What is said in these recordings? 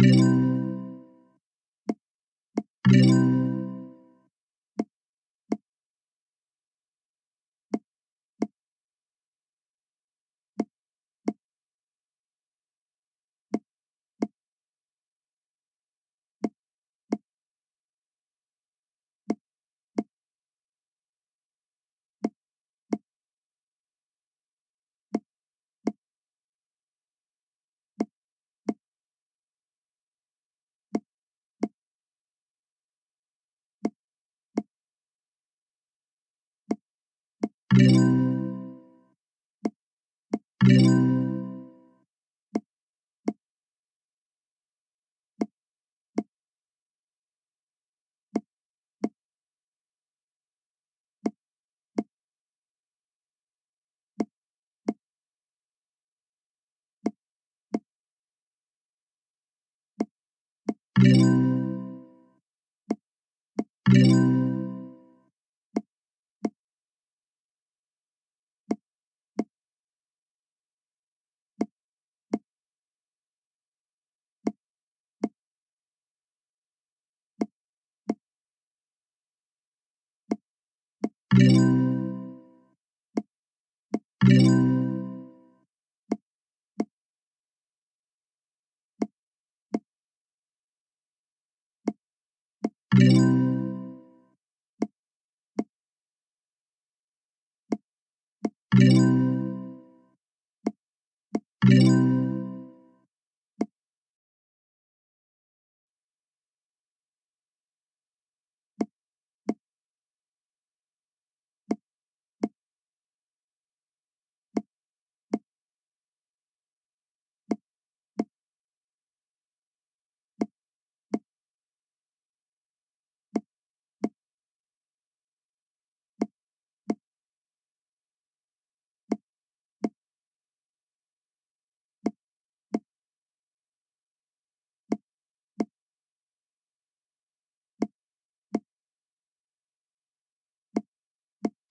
Yeah. Yeah.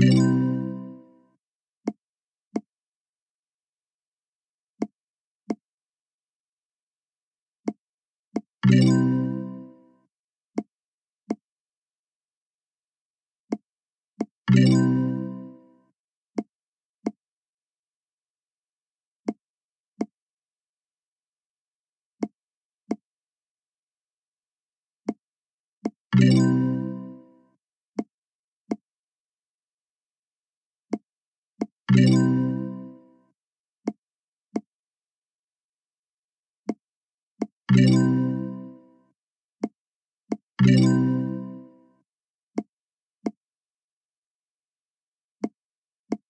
thank you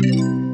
you